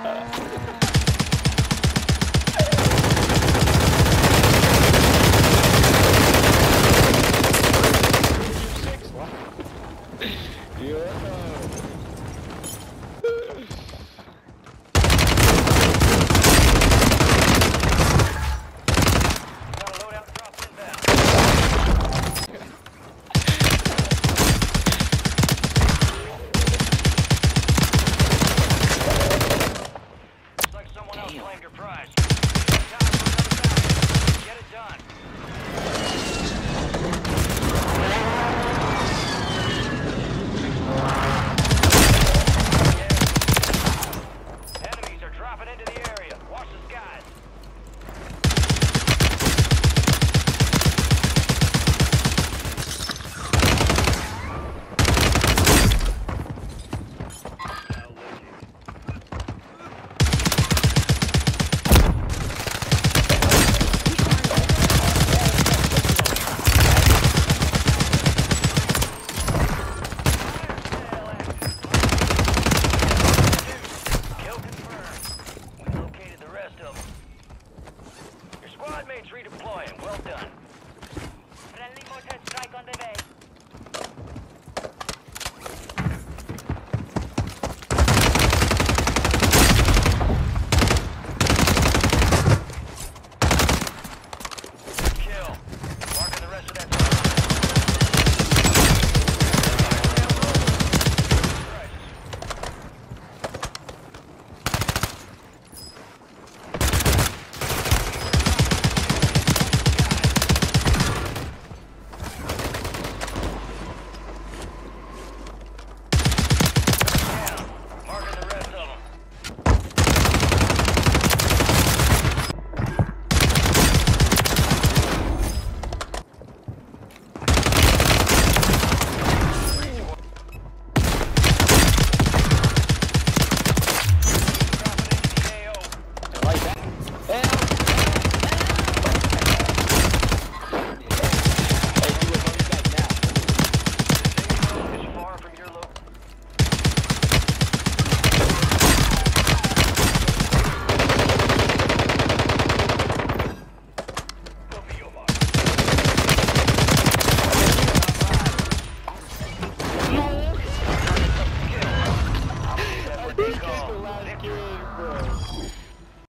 You're deal. Get it done. Squad mates redeploying. Well done. Friendly mortar strike on the way.